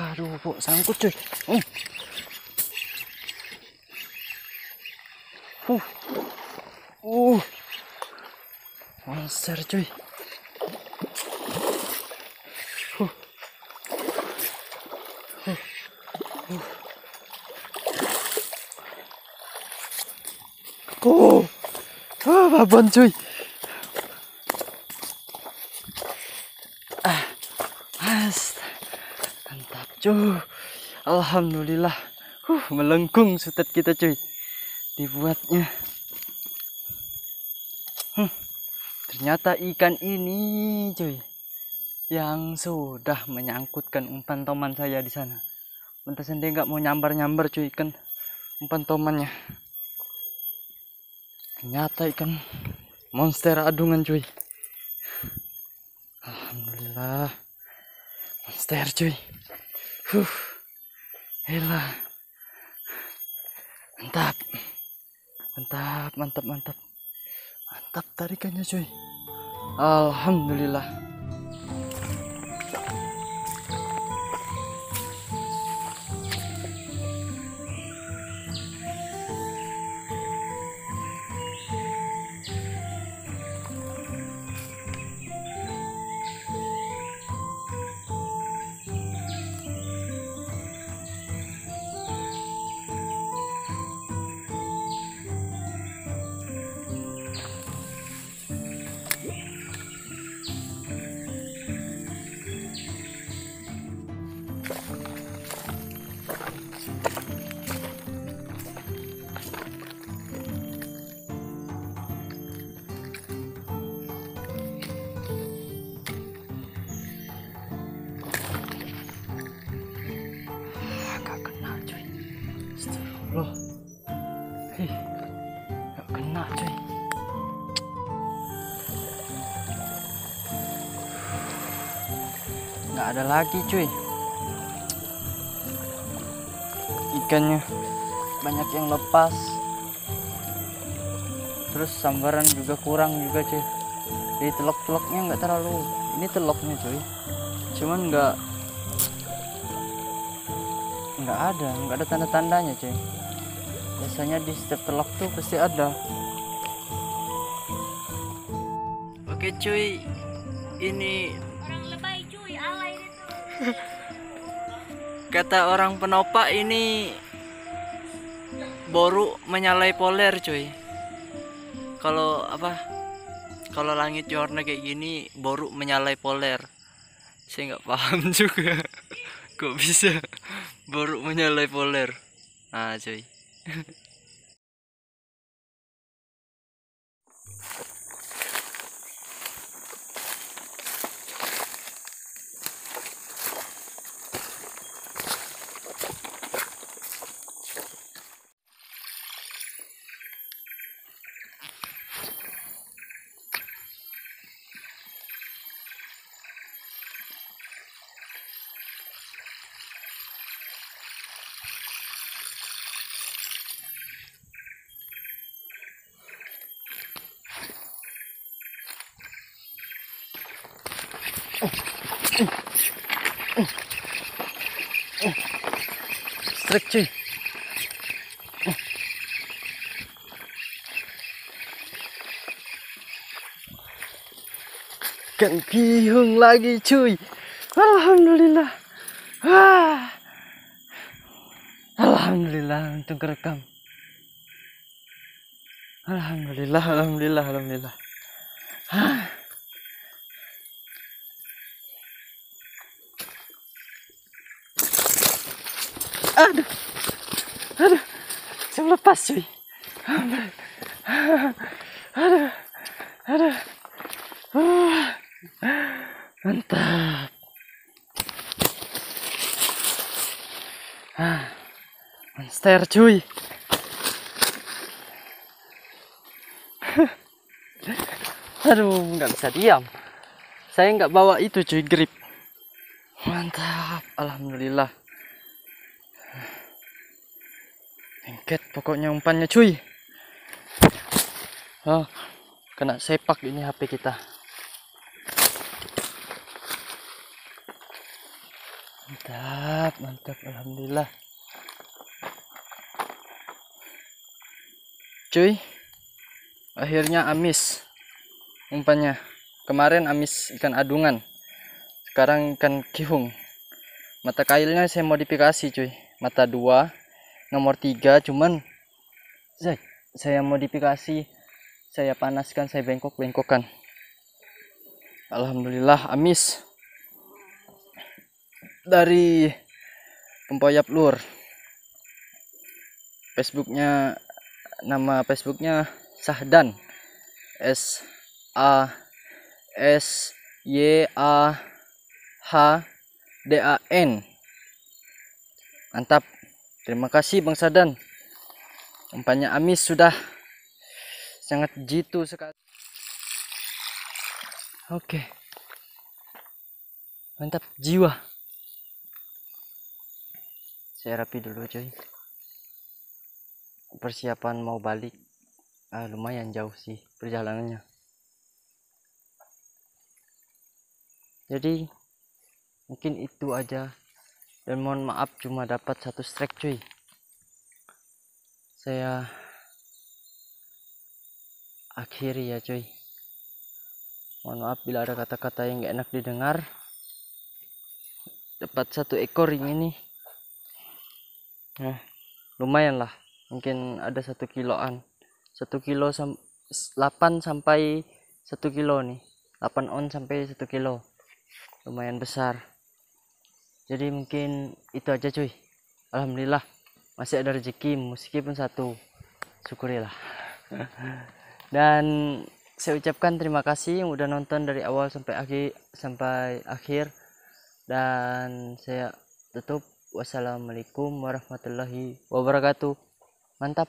Aduh, bu, sangkut cuy. Uh. Uh. Uh. Monster cuy. Uh. Uh. Uh. Oh. Ah, babon cuy. Ah. As. Mantap cuy. Alhamdulillah. Uh, melengkung sutet kita cuy. Dibuatnya. Hmm. Ternyata ikan ini cuy yang sudah menyangkutkan umpan toman saya di sana. Pantasan dia nggak mau nyambar-nyambar cuy ikan umpan tomannya. Ternyata ikan monster adungan cuy. Alhamdulillah. Monster cuy. Huh. Elah. Mantap. Mantap, mantap, mantap. Mantap tarikannya cuy. Alhamdulillah. Gak ada lagi cuy. Ikannya banyak yang lepas. Terus sambaran juga kurang juga cuy. Jadi telok-teloknya nggak terlalu. Ini teloknya cuy. Cuman nggak nggak ada nggak ada tanda tandanya cuy biasanya di setiap telok tuh pasti ada oke cuy ini kata orang penopak ini boru menyalai poler cuy. Kalau apa? Kalau langit warna kayak gini boru menyalai poler. Saya nggak paham juga. Kok bisa boru menyalai poler? Nah cuy strike cuy. Ikan bihung lagi cuy. Alhamdulillah. Wah. Alhamdulillah untuk kerekam. Alhamdulillah Alhamdulillah Alhamdulillah. Hah. Aduh Aduh Saya lepas cuy Aduh Aduh Wah. Mantap Ah, monster cuy. Aduh, nggak bisa diam. Saya nggak bawa itu cuy grip. Mantap, alhamdulillah. lengket pokoknya umpannya cuy. Oh, kena sepak ini HP kita. Mantap mantap alhamdulillah. Cuy akhirnya amis umpannya. Kemarin amis ikan adungan sekarang ikan kihung. Mata kailnya saya modifikasi cuy. Mata dua nomor tiga cuman saya, saya modifikasi saya panaskan saya bengkok bengkokkan Alhamdulillah amis. Dari Tempoyap Lur. Facebooknya nama Facebooknya Sahdan. S A S Y A H D A N. Mantap terima kasih Bang Sadan. Umpannya amis sudah sangat jitu sekali. Oke. Mantap jiwa. Saya rapi dulu coy. Persiapan mau balik ah, lumayan jauh sih perjalanannya. Jadi mungkin itu aja dan mohon maaf cuma dapat satu strike cuy. Saya akhiri ya cuy. Mohon maaf bila ada kata-kata yang gak enak didengar. Dapat satu ekor yang ini. Nah lumayan lah. Mungkin ada satu kiloan. Satu kilo sam 8 sampai satu kilo nih. 8 on sampai satu kilo. Lumayan besar jadi mungkin itu aja cuy. Alhamdulillah masih ada rezeki meskipun satu syukurilah. Dan saya ucapkan terima kasih yang udah nonton dari awal sampai akhir sampai akhir. Dan saya tutup. Wassalamualaikum warahmatullahi wabarakatuh. Mantap